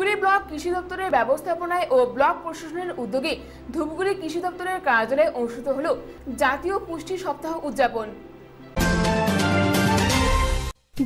Dhupguri block কৃষি দপ্তরের ব্যবস্থাপনায় ও ব্লক প্রশাসনের উদ্যোগে ধূপগুড়ি কৃষি দপ্তরের কার্যালয়ে অনুষ্ঠিত হল। জাতীয় পুষ্টি সপ্তাহ উদযাপন।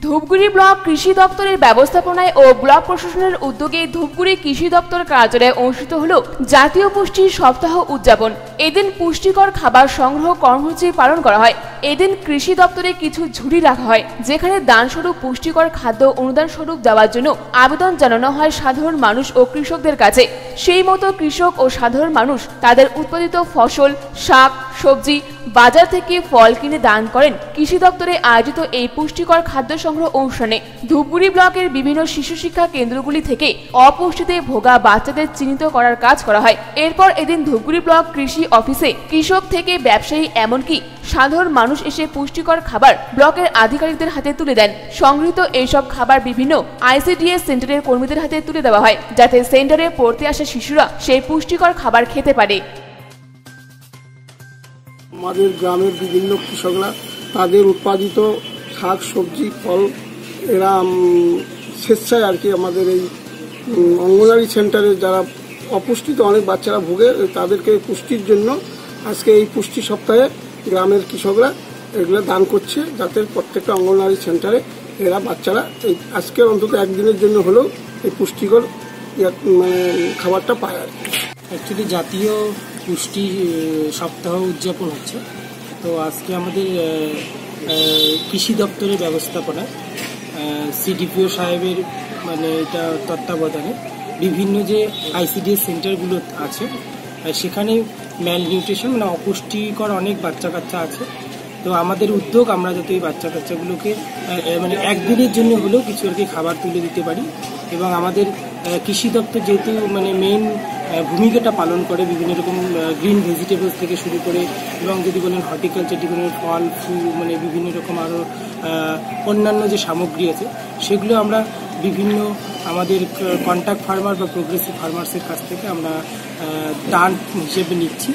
ধূপগুড়ি ব্লক কৃষি দপ্তরের ব্যবস্থাপনায় ও ব্লক প্রশাসনের উদ্যোগে ধূপগুড়ি কৃষি দপ্তর কার্যালয়ে অনুষ্ঠিত হল জাতীয় পুষ্টি সপ্তাহ উদযাপন। এদিন পুষ্টিকর খাবার সংগ্রহ কর্মসূচি পালন করা হয়। এদিন কৃষি দপ্তরে কিছু ঝুড়ি রাখা হয়, যেখানে দানস্বরূপ পুষ্টিকর খাদ্য অনুদান স্বরূপ দেওয়ার জন্য আবেদন জানানো হয় সাধারণ মানুষ ও কৃষকদের কাছে। সেই মতো কৃষক ও সাধারণ মানুষ তাদের উৎপাদিত ফসল, শাক সবজি বাজার থেকে ফল কিনে দান করেন। কৃষি দপ্তরে আয়োজিত এই পুষ্টিকর খাদ্য সংগ্রহ অনুষ্ঠানে ধূপগুড়ি ব্লকের বিভিন্ন শিশু শিক্ষা কেন্দ্রগুলি থেকে অপুষ্টিতে ভোগা বাচ্চাদের চিহ্নিত করার কাজ করা হয়। এরপর এদিন ধূপগুড়ি ব্লক কৃষি অফিসে কৃষক থেকে ব্যবসায়ী এমনকি সাধারণ মানুষ এসে পুষ্টিকর খাবার ব্লকের আধিকারিকদের হাতে তুলে দেন। সংগৃহীত এইসব খাবার বিভিন্ন আইসিডিএস সেন্টারের কর্মীদের হাতে তুলে দেওয়া হয়, যাতে সেন্টারে পড়তে আসা শিশুরা সেই পুষ্টিকর খাবার খেতে পারে। আমাদের গ্রামের বিভিন্ন কৃষকরা তাদের উৎপাদিত শাক, সবজি, ফল, এরা স্বেচ্ছায় আর কি আমাদের এই অঙ্গনওয়াড়ি সেন্টারে যারা অপুষ্টিতে অনেক বাচ্চারা ভোগে, তাদেরকে পুষ্টির জন্য আজকে এই পুষ্টি সপ্তাহে গ্রামের কৃষকরা এগুলো দান করছে যাতে প্রত্যেকটা অঙ্গনওয়াড়ি সেন্টারে এরা বাচ্চারা এই আজকে অন্তত একদিনের জন্য হলেও এই পুষ্টিকর মানে খাবারটা পায় আর কি। অ্যাকচুয়ালি জাতীয় পুষ্টি সপ্তাহ উদযাপন হচ্ছে। তো আজকে আমাদের কৃষি দপ্তরের ব্যবস্থাপনায় সিডিপিও সাহেবের মানে এটা তত্ত্বাবধানে বিভিন্ন যে আইসিডিএস সেন্টারগুলো আছে সেখানে ম্যাল নিউট্রিশন মানে অপুষ্টিকর অনেক বাচ্চা কাচ্চা আছে। তো আমাদের উদ্যোগ, আমরা যাতে এই বাচ্চা কাচ্চাগুলোকে মানে একদিনের জন্য হলেও কিছু আর কি খাবার তুলে দিতে পারি। এবং আমাদের কৃষি দপ্তর যেহেতু মানে মেইন ভূমিকাটা পালন করে, বিভিন্ন রকম গ্রিন ভেজিটেবলস থেকে শুরু করে, এবং যদি বলেন হর্টিকালচার ডিপার্টমেন্ট ফল, ফুল মানে বিভিন্ন রকম আরও অন্যান্য যে সামগ্রী আছে, সেগুলো আমরা বিভিন্ন আমাদের কন্ট্যাক্ট ফার্মার বা প্রোগ্রেসিভ ফার্মার্সের কাছ থেকে আমরা দান হিসেবে নিচ্ছি।